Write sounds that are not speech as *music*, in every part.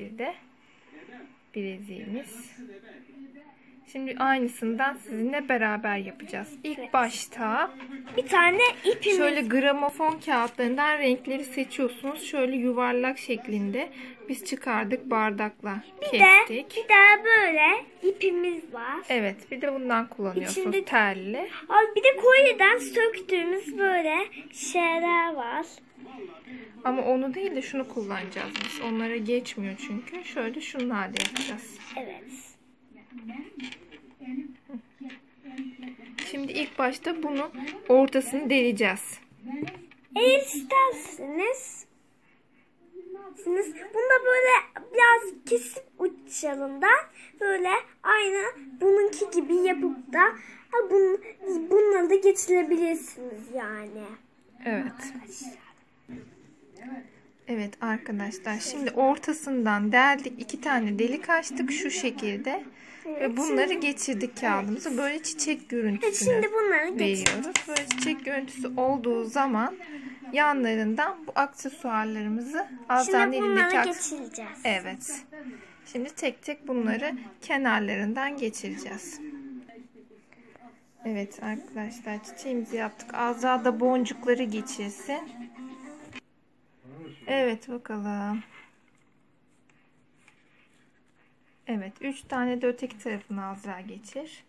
Bir de bileziğimiz. Şimdi aynısından sizinle beraber yapacağız. İlk başta Bir tane ipimiz. şöyle gramofon kağıtlarından renkleri seçiyorsunuz. Şöyle yuvarlak şeklinde biz çıkardık bardakla bir de, kestik. bir de böyle ipimiz var. Evet bir de bundan kullanıyorsunuz İçinde- telli. Bir de kolyeden söktüğümüz böyle şeyler var. Ama onu değil de şunu kullanacağız biz. Onlara geçmiyor çünkü. Şöyle şunlarla yapacağız. Evet. Şimdi ilk başta bunu ortasını deleceğiz. Eğer isterseniz siz bunda böyle biraz kesip uçlarından böyle aynı bununki gibi yapıp da ha, bun, bunları da getirebilirsiniz yani. Evet. Evet arkadaşlar şimdi ortasından deldik iki tane delik açtık şu şekilde ve bunları geçirdik kağıdımıza böyle çiçek Evet, görüntüsünü şimdi bunları geç. veriyoruz. Böyle çiçek görüntüsü olduğu zaman yanlarından bu aksesuarlarımızı bunları elindeki aks- geçireceğiz. Evet. Şimdi tek tek bunları kenarlarından geçireceğiz. Evet arkadaşlar çiçeğimizi yaptık. Azra da boncukları geçirsin. Evet bakalım. Evet 3 tane de öteki tarafına Azra geçir.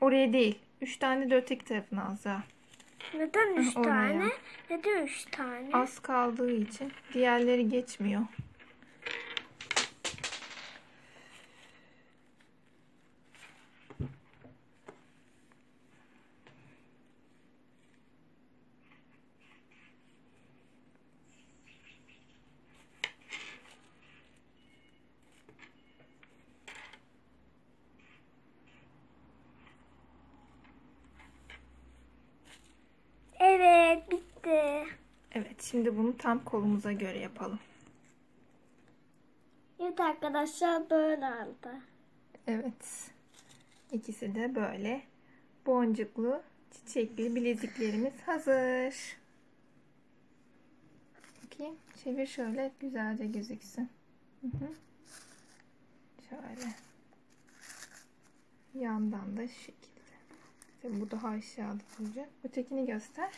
Oraya değil. 3 tane de öteki tarafına Azra. Neden üç Oraya. tane? Neden üç tane? Az kaldığı için diğerleri geçmiyor. Evet bitti. Evet şimdi bunu tam kolumuza göre yapalım. Evet arkadaşlar böyle oldu. Evet. İkisi de böyle boncuklu, çiçekli bileziklerimiz hazır. Bakayım. Çevir şöyle güzelce gözüksün. Hı hı. Şöyle. Yandan da şu şekilde. Tabii bu daha aşağıda duracak. Ötekini göster.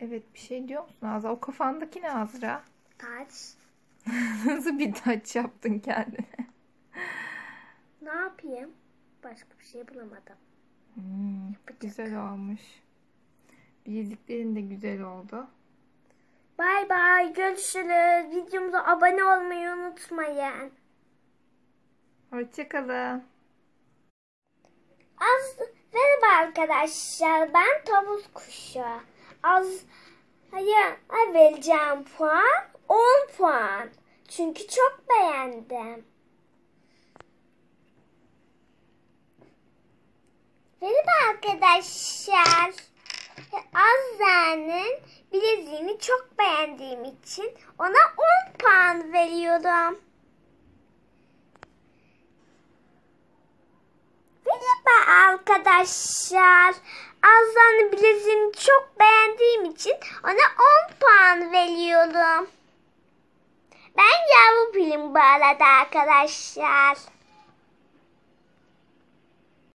Evet bir şey diyor musun Azra? O kafandaki ne Azra? Taç. *laughs* Nasıl bir taç yaptın kendine? Ne yapayım? Başka bir şey bulamadım. Hmm, güzel olmuş. Bileziklerin de güzel oldu. Bay bay görüşürüz. Videomuza abone olmayı unutmayın. Hoşçakalın. Az merhaba arkadaşlar ben tavus kuşu. Az hayır vereceğim puan 10 puan. Çünkü çok beğendim. Merhaba arkadaşlar. Azra'nın bileziğini çok beğendiğim için ona 10 puan veriyorum. Merhaba arkadaşlar. Azra'nın bileziğini çok beğendiğim için ona 10 puan veriyorum. Ben yavru pilim bu arada arkadaşlar.